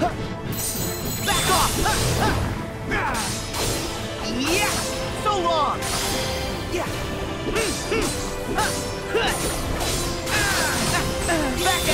Back off! Yeah! So long! Yeah! Back!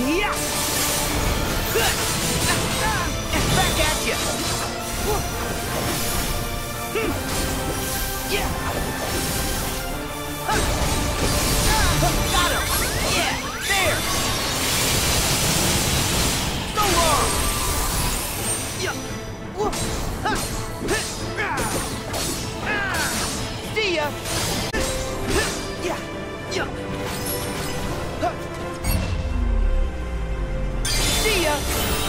Yeah. Back at you. Yeah. Got him. Yeah. There. Yeah. magia!